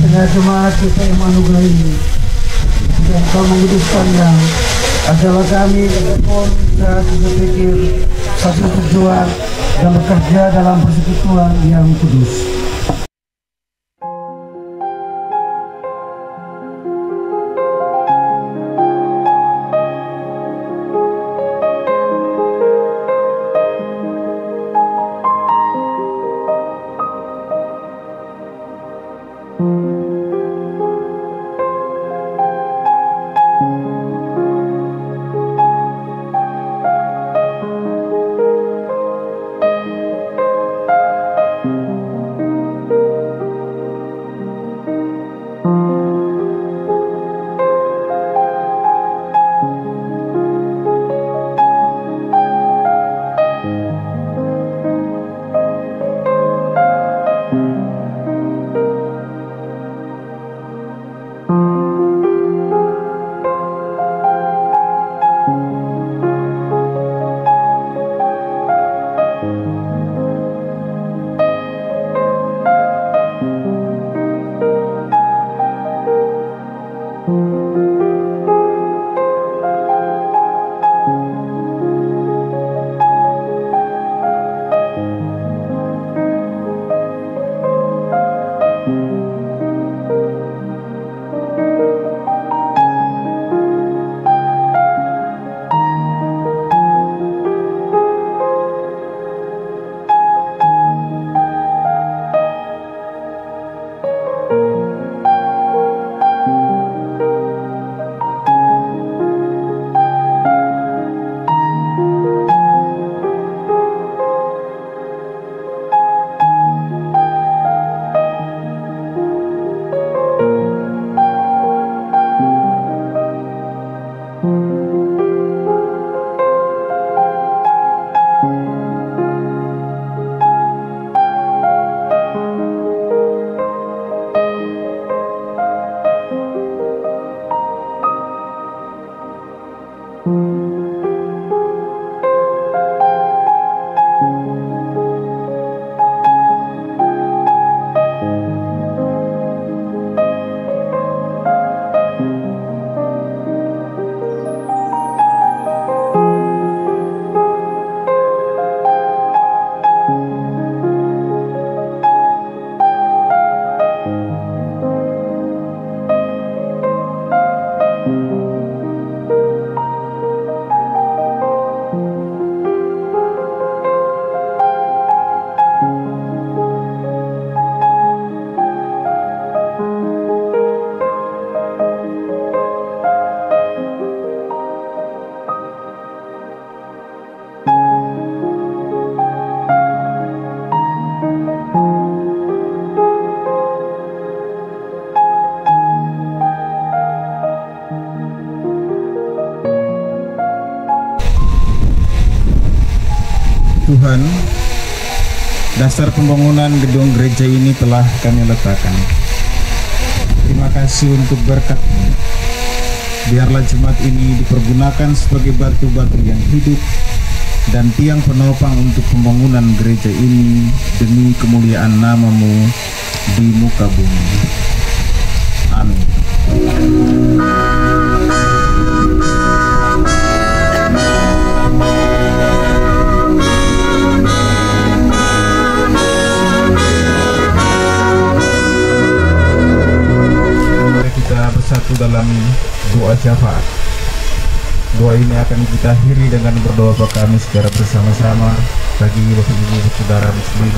Hanya jemaat kita yang menganugerahi dan kau menguduskannya adalah kami ataupun saat berpikir satu tujuan dan bekerja dalam persekutuan yang kudus. Tuhan, dasar pembangunan gedung gereja ini telah kami letakkan. Terima kasih untuk berkat Biarlah jemaat ini dipergunakan sebagai batu-batu yang hidup dan tiang penopang untuk pembangunan gereja ini demi kemuliaan namamu di muka bumi. Amin. Bersatu dalam doa syafaat. Doa ini akan kita akhiri dengan berdoa bagi kami secara bersama-sama bagi bapak ibu saudara muslim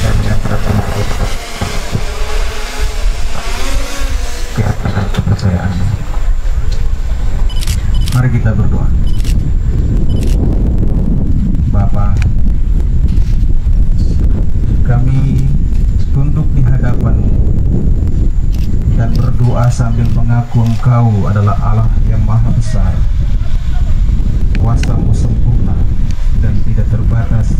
dan yang keyakinan kepercayaan. Mari kita berdoa. Bapa, kami tunduk di hadapanmu berdoa sambil mengaku engkau adalah Allah yang maha besar. Kuasamu sempurna dan tidak terbatas.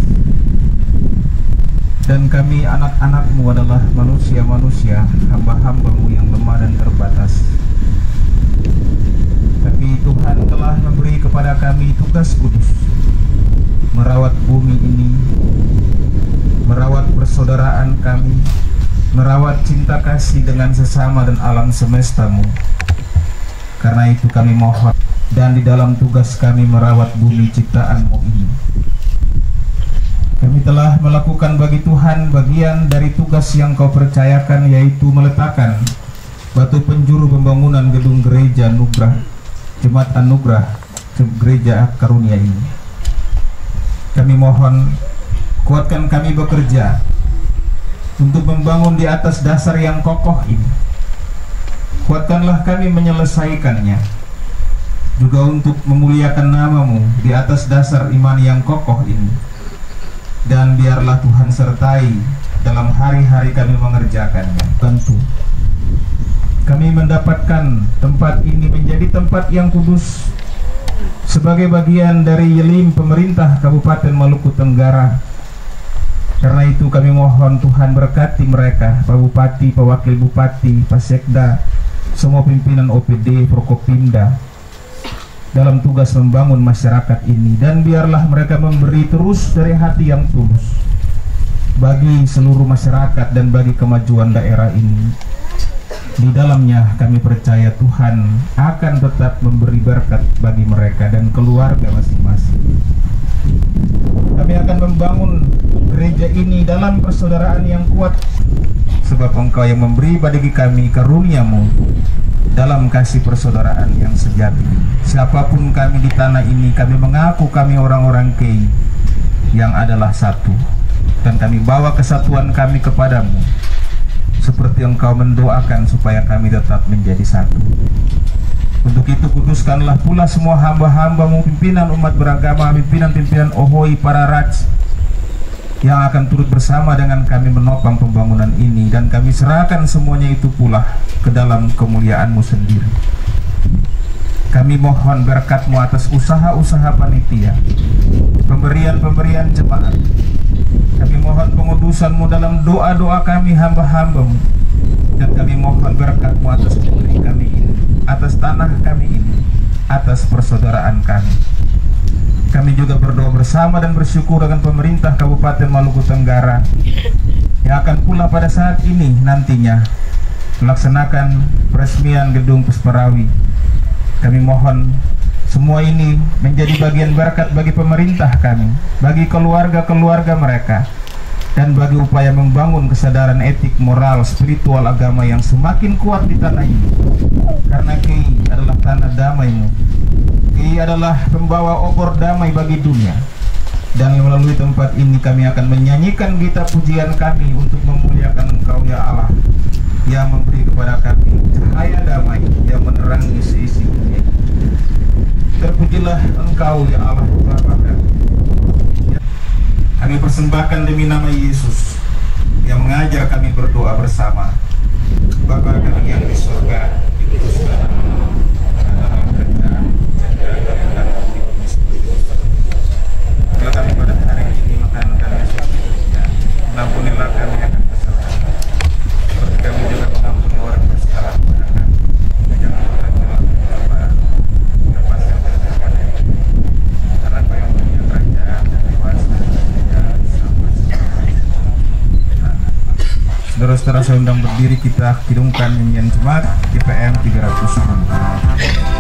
Dan kami anak-anakmu adalah manusia-manusia hamba-hambamu yang lemah dan terbatas. Tapi Tuhan telah memberi kepada kami tugas kudus merawat bumi ini merawat persaudaraan kami merawat cinta kasih dengan sesama dan alam semestamu. Karena itu kami mohon dan di dalam tugas kami merawat bumi ciptaanmu ini. Kami telah melakukan bagi Tuhan bagian dari tugas yang kau percayakan yaitu meletakkan batu penjuru pembangunan gedung gereja Nugrah Jemaat Anugerah gereja karunia ini. Kami mohon kuatkan kami bekerja untuk membangun di atas dasar yang kokoh ini. Kuatkanlah kami menyelesaikannya juga untuk memuliakan namamu di atas dasar iman yang kokoh ini. Dan biarlah Tuhan sertai dalam hari-hari kami mengerjakannya. Tentu kami mendapatkan tempat ini menjadi tempat yang kudus sebagai bagian dari Yelim pemerintah Kabupaten Maluku Tenggara karena itu kami mohon Tuhan berkati mereka, Pak Bupati, Pak Wakil Bupati, Pak Sekda, semua pimpinan OPD, Prokopimda dalam tugas membangun masyarakat ini dan biarlah mereka memberi terus dari hati yang tulus bagi seluruh masyarakat dan bagi kemajuan daerah ini. Di dalamnya kami percaya Tuhan akan tetap memberi berkat bagi mereka dan keluarga masing-masing. Kami akan membangun gereja ini dalam persaudaraan yang kuat. Sebab engkau yang memberi bagi kami karuniamu dalam kasih persaudaraan yang sejati. Siapa pun kami di tanah ini kami mengaku kami orang-orang kei yang adalah satu. Dan kami bawa kesatuan kami kepadamu seperti engkau mendoakan supaya kami tetap menjadi satu untuk itu kuduskanlah pula semua hamba-hambamu pimpinan umat beragama, pimpinan-pimpinan ohoi para raj yang akan turut bersama dengan kami menopang pembangunan ini dan kami serahkan semuanya itu pula ke dalam kemuliaanmu sendiri. Kami mohon berkatmu atas usaha-usaha panitia, pemberian-pemberian jemaat. Kami mohon pengudusanmu dalam doa-doa kami hamba-hambamu dan kami mohon berkatmu atas negeri kami ini atas tanah kami ini, atas persaudaraan kami. Kami juga berdoa bersama dan bersyukur dengan pemerintah Kabupaten Maluku Tenggara yang akan pula pada saat ini nantinya melaksanakan peresmian gedung Pusparawi. Kami mohon semua ini menjadi bagian berkat bagi pemerintah kami, bagi keluarga-keluarga mereka, dan bagi upaya membangun kesadaran etik, moral, spiritual agama yang semakin kuat di tanah ini. Karena KI adalah tanah damaimu. KI adalah pembawa obor damai bagi dunia. Dan melalui tempat ini kami akan menyanyikan gita pujian kami untuk memuliakan Engkau ya Allah yang memberi kepada kami cahaya damai yang menerangi seisi dunia. Terpujilah Engkau ya Allah Bapa kami. Persembahkan demi nama Yesus yang mengajar kami berdoa bersama. Bapa kami yang di surga, dikuduskan kami pada hari ini makan kami secukupnya, ampunilah kami akan kesalahan. Seperti kami juga mengampuni orang bersalah kepada kami. Jangan kita dalam pencobaan, lepaskan dari daripada yang karena Kau yang punya kerajaan dan kuasa dan sampai Saudara-saudara saya undang berdiri kita kidungkan nyanyian jemaat GPM 300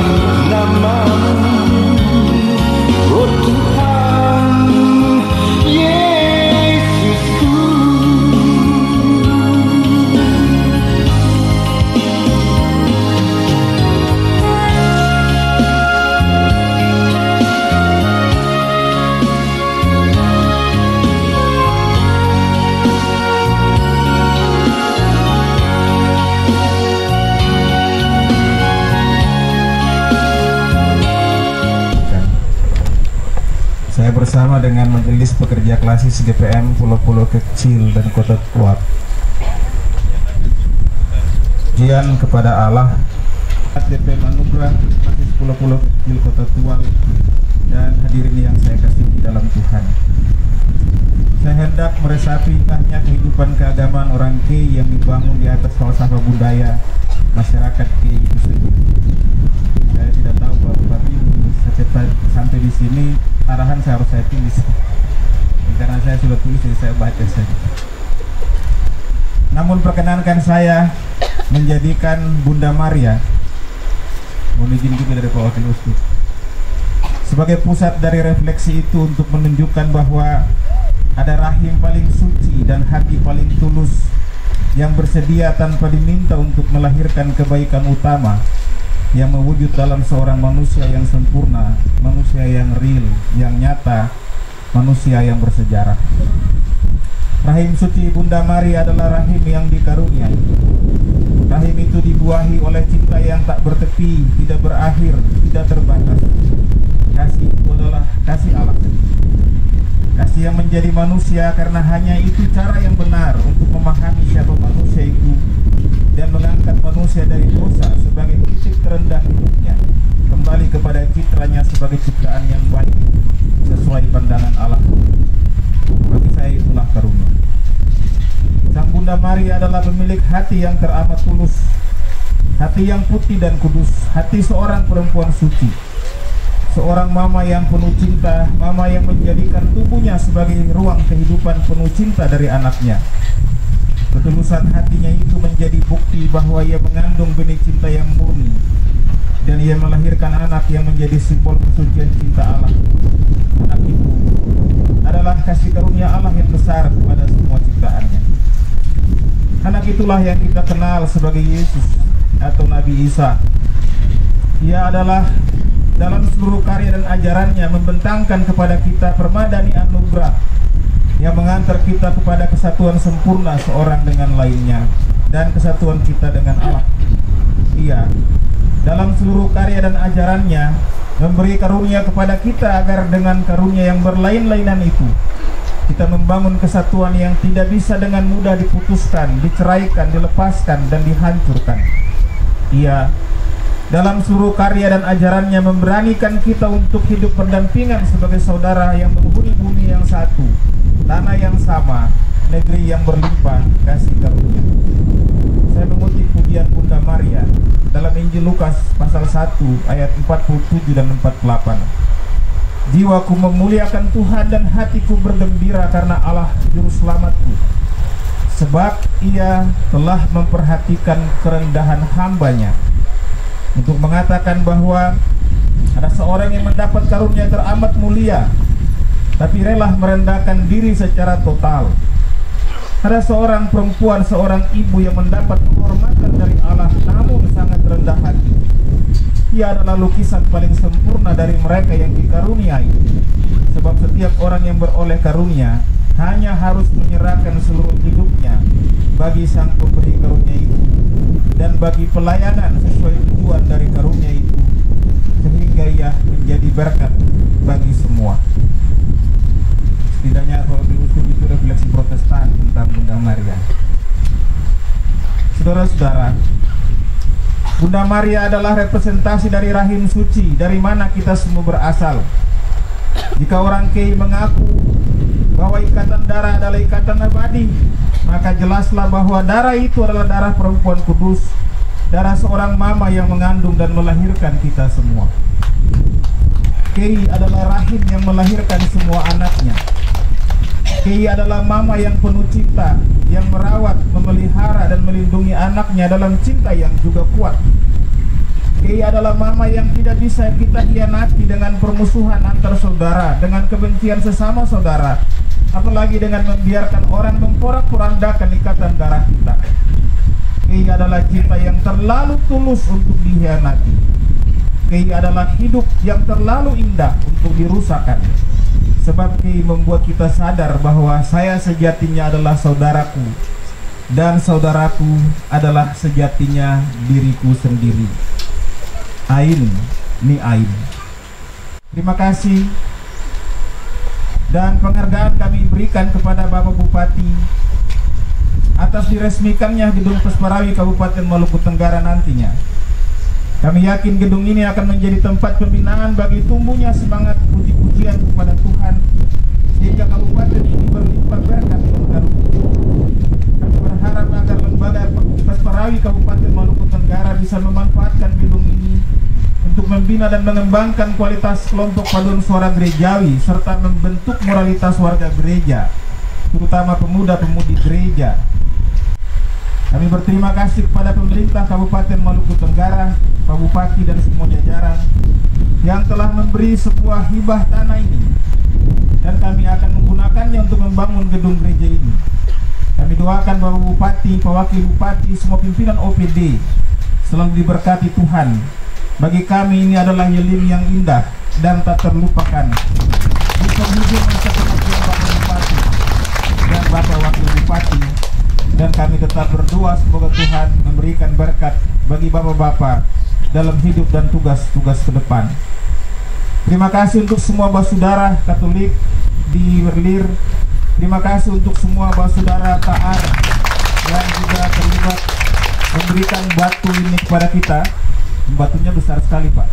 Terpujilah Klasis GPM Pulau-Pulau Kecil dan Kota Kuat. Pujian kepada Allah DPM Anugerah Klasis Pulau-Pulau Kecil Kota Tual dan hadirin yang saya kasihi dalam Tuhan. Saya hendak meresapi indahnya kehidupan keagamaan orang K yang dibangun di atas falsafah budaya masyarakat K itu sendiri. Saya tidak tahu bahwa secepat sampai di sini arahan saya harus saya tulis. Karena saya sudah tulis jadi saya baca saja. Namun perkenankan saya menjadikan Bunda Maria mohon izin juga dari Pak Wakil Uskup sebagai pusat dari refleksi itu untuk menunjukkan bahwa ada rahim paling suci dan hati paling tulus yang bersedia tanpa diminta untuk melahirkan kebaikan utama yang mewujud dalam seorang manusia yang sempurna, manusia yang real, yang nyata, manusia yang bersejarah. Rahim suci Bunda Maria adalah rahim yang dikaruniai. Rahim itu dibuahi oleh cinta yang tak bertepi, tidak berakhir, tidak terbatas. Kasih itu adalah kasih Allah. Kasih yang menjadi manusia karena hanya itu cara yang benar untuk memahami siapa manusia itu dan mengangkat manusia dari dosa sebagai titik terendah hidupnya kembali kepada citranya sebagai ciptaan yang baik sesuai pandangan Allah. Bagi saya itulah karunia. Sang Bunda Maria adalah pemilik hati yang teramat tulus, hati yang putih dan kudus, hati seorang perempuan suci. Seorang mama yang penuh cinta, mama yang menjadikan tubuhnya sebagai ruang kehidupan penuh cinta dari anaknya. Ketulusan hatinya itu menjadi bukti bahwa ia mengandung benih cinta yang murni dan ia melahirkan anak yang menjadi simbol kesucian cinta Allah. Anak itu adalah kasih karunia Allah yang besar kepada semua ciptaannya. Anak itulah yang kita kenal sebagai Yesus atau Nabi Isa. Ia adalah dalam seluruh karya dan ajarannya membentangkan kepada kita permadani anugerah yang mengantar kita kepada kesatuan sempurna seorang dengan lainnya dan kesatuan kita dengan Allah. Ia dalam seluruh karya dan ajarannya memberi karunia kepada kita agar dengan karunia yang berlain-lainan itu kita membangun kesatuan yang tidak bisa dengan mudah diputuskan, diceraikan, dilepaskan, dan dihancurkan. Ia dalam seluruh karya dan ajarannya memberanikan kita untuk hidup berdampingan sebagai saudara yang menghuni bumi yang satu, tanah yang sama, negeri yang berlimpah kasih karunia. Pujian Bunda Maria dalam Injil Lukas pasal 1 ayat 47 dan 48. Jiwaku memuliakan Tuhan dan hatiku bergembira karena Allah juru selamatku. Sebab ia telah memperhatikan kerendahan hambanya untuk mengatakan bahwa ada seorang yang mendapat karunia teramat mulia tapi rela merendahkan diri secara total. Ada seorang perempuan, seorang ibu yang mendapat penghormatan dari Allah namun sangat rendah hati. Ia adalah lukisan paling sempurna dari mereka yang dikaruniai. Sebab setiap orang yang beroleh karunia hanya harus menyerahkan seluruh hidupnya bagi sang pemberi karunia itu dan bagi pelayanan sesuai tujuan dari karunia itu sehingga ia menjadi berkat bagi semua. Setidaknya kalau refleksi protestan tentang Bunda Maria. Saudara-saudara, Bunda Maria adalah representasi dari rahim suci dari mana kita semua berasal. Jika orang kei mengaku bahwa ikatan darah adalah ikatan abadi, maka jelaslah bahwa darah itu adalah darah perempuan kudus, darah seorang mama yang mengandung dan melahirkan kita semua. Kei adalah rahim yang melahirkan semua anaknya. Kei adalah mama yang penuh cinta, yang merawat, memelihara dan melindungi anaknya dalam cinta yang juga kuat. Kei adalah mama yang tidak bisa kita hianati dengan permusuhan antar saudara, dengan kebencian sesama saudara, apalagi dengan membiarkan orang memporak-porandakan ikatan darah kita. Kei adalah cinta yang terlalu tulus untuk dihianati. Kei adalah hidup yang terlalu indah untuk dirusakkan. Ki membuat kita sadar bahwa saya sejatinya adalah saudaraku dan saudaraku adalah sejatinya diriku sendiri. Ain, ni Ain. Terima kasih dan penghargaan kami berikan kepada Bapak Bupati atas diresmikannya Gedung Pesparawi Kabupaten Maluku Tenggara nantinya. Kami yakin gedung ini akan menjadi tempat pembinaan bagi tumbuhnya semangat puji-pujian kepada Tuhan sehingga kabupaten ini berlimpah berkat dan karunia. Kami berharap agar lembaga Pesparawi Kabupaten Maluku Tenggara bisa memanfaatkan gedung ini untuk membina dan mengembangkan kualitas kelompok paduan suara gerejawi serta membentuk moralitas warga gereja, terutama pemuda-pemudi gereja kami berterima kasih kepada pemerintah Kabupaten Maluku Tenggara, Pak Bupati dan semua jajaran yang telah memberi sebuah hibah tanah ini dan kami akan menggunakannya untuk membangun gedung gereja ini. Kami doakan Bapak Bupati, Pak Wakil Bupati, semua pimpinan OPD selalu diberkati Tuhan. Bagi kami ini adalah yelim yang indah dan tak terlupakan. Di penghujung masa Bapak Bupati dan Bapak Wakil Bupati dan kami tetap berdoa semoga Tuhan memberikan berkat bagi bapak-bapak dalam hidup dan tugas-tugas ke depan. Terima kasih untuk semua saudara Katolik di Berlir. Terima kasih untuk semua saudara taat yang juga terlibat memberikan batu ini kepada kita. Batunya besar sekali, Pak.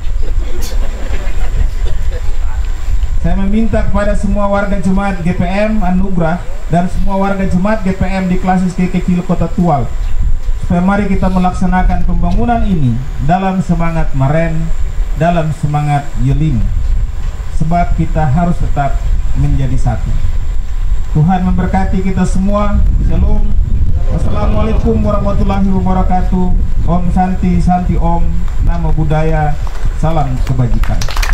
Saya meminta kepada semua warga jemaat GPM Anugerah dan semua warga jemaat GPM di Klasis Kekecil Kota Tual supaya mari kita melaksanakan pembangunan ini dalam semangat Maren, dalam semangat Yeling. Sebab kita harus tetap menjadi satu. Tuhan memberkati kita semua. Shalom. Wassalamualaikum warahmatullahi wabarakatuh. Om Santi, Santi Om. Nama budaya. Salam kebajikan.